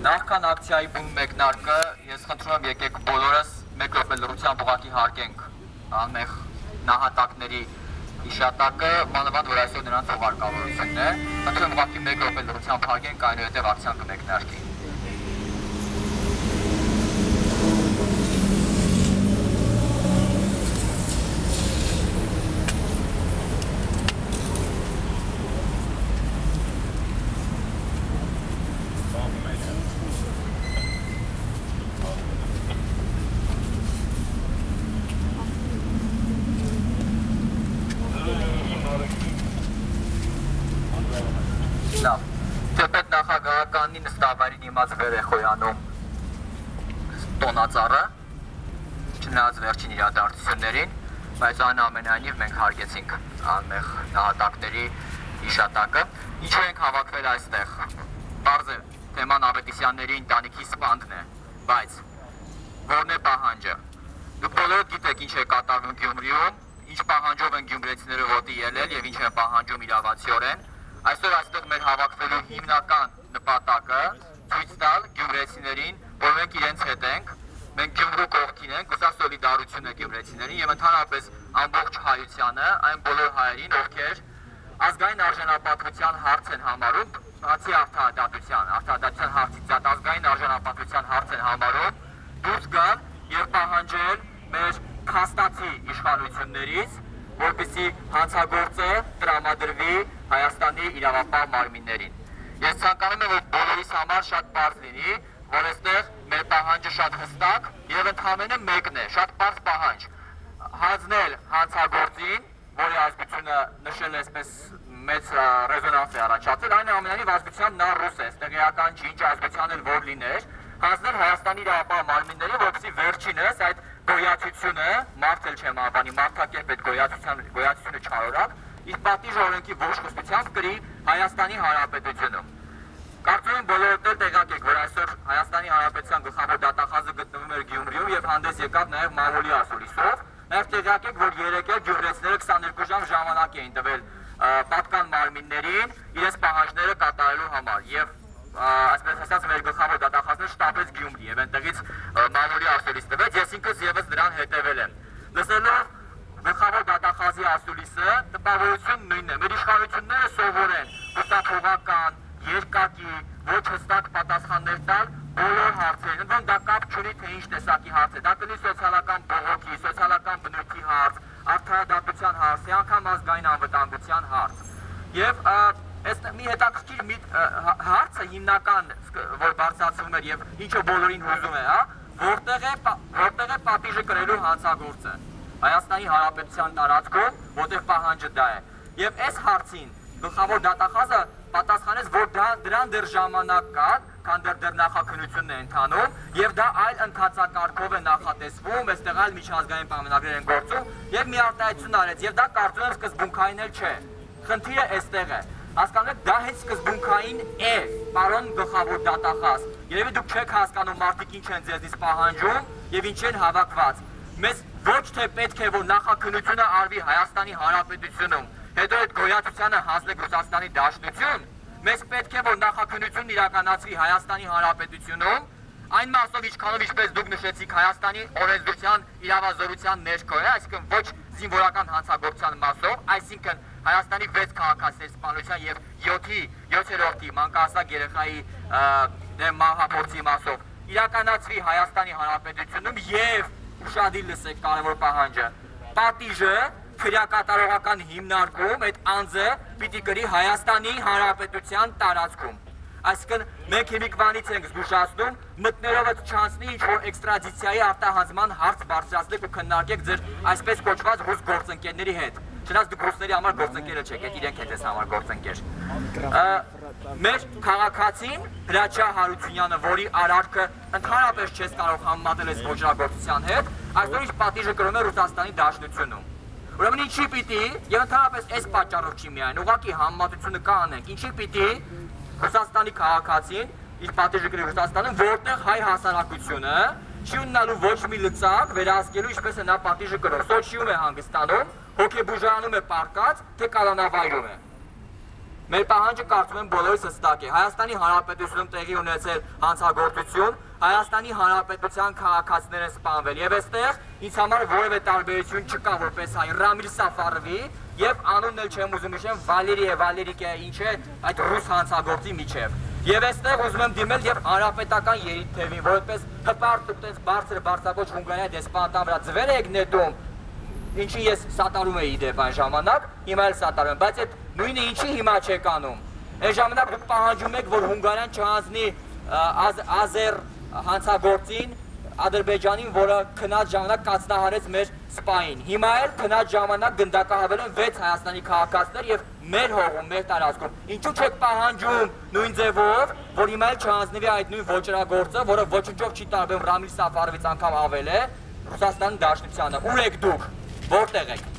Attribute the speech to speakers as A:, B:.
A: Նախքան ակցիայի բուն մեկնարկը ես խնդրում եմ եկեք բոլորս մեկ րոպե լրությամբ ուղակի հարգենք անմեղ նահատակների հիշատակը, մանավանդ որ այսօր նրանց ուղարկավորությունն է։ Խնդրում եմ ուղղակի մեկ րոպե լրությամբ հարգենք, այնուհետև ակցիան կմեկնարկի։ նախագահականի նստավայրին իմաց վեր է խոյանում տոնածառը, չնայած վերջին իրադարձություններին, բայց այնուամենայնիվ մենք հարգեցինք անմեղ նահատակների հիշատակը։ Ինչու ենք հավաքվել այստեղ։ Բարձ է, թեման Ավետիսյանների ընտանիքի սպանդն է, բայց որն է պահանջը։ Դուք բոլորը գիտեք ինչ է կատարվում Գյումրիում, ինչ պահանջով են գյումրեցիները ոտի ելել եւ ինչ են պահանջում իրավացիորեն։ Այսօր այստեղ մեր հավաքվելու հիմնական նպատակը ցույց տալ գյումրեցիներին, որ մենք իրենց հետ ենք, մենք Գյումրու կողքին ենք, սա սոլիդարություն է գյումրեցիներին եւ ընդհանրապես ամբողջ հայությանը, այն բոլոր հայերին, ովքեր ազգային արժանապատվության հարց են համարում, բացի արդարադատության, արդարադատության հարցից զատ ազգային արժանապատվության հարց են համարում, դուրս գալ եւ պահանջել մեր փաստացի իշխանություններից, որպեսի հանցագործը տրամադրվի Հայաստանի իրավապահ մարմիններին։ Ես ցանկանում եմ, որ բոլորիս համար շատ པարզ լինի, որ այստեղ մեր պահանջը շատ հստակ եւ ընդհանրապես մեկն է, շատ པարզ պահանջ։ Հանձնել հանցագործին, որի ազգությունը նշել է այսպես մեծ ռեզոնանս է առաջացել, այնուամենայնիվ ազգությամբ նա ռուս է, այստեղ էական չի, ինչ ազգության էլ որ լիներ, հանձնել Հայաստանի իրավապահ մարմիններին, որպեսզի վերջինս այդ գոյացությունը, մարդ էլ չեմ անվանի, մարդակերպ այդ գոյացության գոյացությունը չարորակ, իր պատիժ օրենքի ոչ խստությամբ կրի Հայաստանի Հանրապետությունում։ Կարծում եմ բոլորդ էլ տեղակ եք, որ այսօր Հայաստանի Հանրապետության գլխավոր դատախազը գտնվում էր Գյումրիում եւ հանդես եկավ նաեւ Մամուլի ասուլիսով։ Նաեւ տեղակ եք, որ երեկ էլ գյումրեցիները 22 ժամ ժամանակ էին տվել պատկան մարմիններին իրենց պահանջները կատարելու համար եւ այսպես ասած մեր գլխավոր դատախազը շտապեց Գյումրի եւ այնտեղից Ասուլիս տվեց, ես ինքս եւս դրան հետեւել եմ։ Լսելով գլխավոր դատախազի ասուլիսը տպավորություն նույնն է։ Մեր իշխանությունները սովորեն հստակողական, երկակի, ոչ հստակ պատասխաններ տալ բոլոր հարցերին։ Ընդ դա կապ չունի թե ինչ տեսակի հարց է։ Դա կլինի սոցիալական բողոքի, սոցիալական բնույթի հարց, արդարադատության հարց, անգամ ազգային անվտանգության հարց։ Եվ այս մի հետաքրքիր մի հարցը հիմնական որ բարձրացվում էր եւ ինչը բոլորին հուզում է, հա, որտեղ է որտեղ է պատիժը կրելու հանցագործը։ Հայաստանի Հանրապետության տարածքում, որտեղ պահանջը դա է։ Եվ այս հարցին գլխավոր դատախազը պատասխանեց, որ դա դրան դեռ ժամանակ կա, քան դեռ դեռ նախաքննությունն է ընթանում, եւ դա այլ ընթացակարգով է նախատեսվում, այստեղ այլ միջազգային պայմանագրեր են գործում, եւ մի արտահայտություն արեց, եւ դա կարծում եմ սկզբունքային էլ չէ։ Խնդիրը այստեղ է։ Հասկանում եք, դա հենց սկզբունքային է, պարոն գլխավոր դատախազ։ Երևի դուք չեք հասկանում մարդիկ ինչ են ձեզնից պահանջում եւ ինչ են հավաքված։ Մեզ ոչ թե պետք է որ նախաքննությունը արվի Հայաստանի Հանրապետությունում, հետո այդ գոյացությանը հանձնեք Ռուսաստանի Դաշնություն, մեզ պետք է որ նախաքննությունն իրականացվի Հայաստանի Հանրապետությունում, այն մասով ինչքանով ինչպես դուք նշեցիք Հայաստանի օրենսդրության իրավազորության ներքո է, այսինքն ոչ զինվորական հանցագործության մասով, այսինքն Հայաստանի 6 քաղաքացիների սպանության եւ 7-ի 7-րդի մանկահասակ երեխայի դեմ մահապորցի մասով իրականացվի Հայաստանի Հանրապետությունում եւ ուշադիր լսեք կարևոր պահանջը։ Պատիժը քրեակատարողական հիմնարկում այդ անձը պիտի գրի Հայաստանի Հանրապետության տարածքում։ Այսինքն մենք հիմիկվանից ենք զգուշացնում մտնելով չանցնի ինչ որ էքստրադիցիայի արտահանձնման հարց բարձրացնեք ու քննարկեք ձեր այսպես կոչված ռուս գործընկերների հետ։ Չնայած դուք ռուսների համար գործընկերը չեք, այդ իրենք են ձեզ համար գործընկեր։ Մեր քաղաքացին Հրաչյա Հարությունյանը, որի արարքը ընդհանրապես չես կարող համեմատել այս ոչրագործության հետ, այսօր ինչ պատիժը կրում է Ռուսաստանի Դաշնությունում։ Ուրեմն ինչի պիտի, եւ ընդհանրապես այս պատճառով չի միայն, ուղղակի համեմատությունը կա անենք, ինչի պիտի Ռուսաստանի քաղաքացին իր պատիժը կրի Ռուսաստանում, որտեղ հայ հասարակությունը չի ունենալու ոչ մի լծակ վերահսկելու ինչպես է նա պատիժը կրող։ Սոչիում է հանգստանում, հոգեբուժանում է պարկած, թե կալանավայրում է։ Մեր պահանջը կարծում եմ բոլորիս հստակ է։ Հայաստանի Հանրապետությունում տեղի ունեցել հանցագործություն, Հայաստանի Հանրապետության քաղաքացիներ են սպանվել եւ այստեղ ինձ համար որևէ տարբերություն չկա որպես հայ Ռամիլ Սաֆարովի եւ անունն էլ չեմ ուզում հիշեմ Վալերիե Վալերիկե ինչ է այդ ռուս հանցագործի միջև։ Եվ այստեղ ուզում եմ դիմել եւ հանրապետական երիթևին, որովհետեւ հպարտ ու տես բարձր բարձրակոչ Հունգարիա դեսպանատան վրա ձվեր եք նետում, ինչի ես սատարում էի դեպ այն ժամանակ, հիմա էլ սատարում եմ, բայց այդ նույնը ինչի հիմա չեք անում։ Այն ժամանակ դուք պահանջում եք, որ Հունգարիան չհանձնի ազ, ազեր հանցագործին Ադրբեջանին, որը քնած ժամանակ կացնահարեց մեր սպային։ Հիմա էլ քնած ժամանակ գնդակահավել են 6 Հայաստանի քաղաքացիներ եւ մեր հողում, մեր տարածքում։ Ինչու՞ չեք պահանջում նույն ձևով, որ հիմա էլ չհանձնվի այդ նույն ոչրագործը, որը ոչնչով չի տարբերում Ռամիլ Սաֆարովից անգամ ավել է Ռուսաստանի Դաշնությանը։ Ուր եք դուք։ Որտեղ եք։